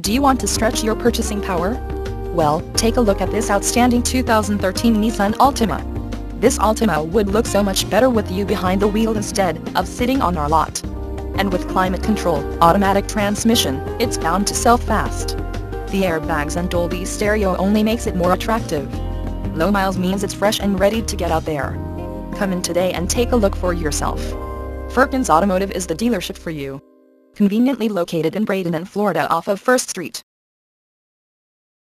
Do you want to stretch your purchasing power? Well, take a look at this outstanding 2013 Nissan Altima. This Altima would look so much better with you behind the wheel instead of sitting on our lot. And with climate control, automatic transmission, it's bound to sell fast. The airbags and Dolby stereo only makes it more attractive. Low miles means it's fresh and ready to get out there. Come in today and take a look for yourself. Firkins Automotive is the dealership for you. Conveniently located in Bradenton, Florida off of 1st Street.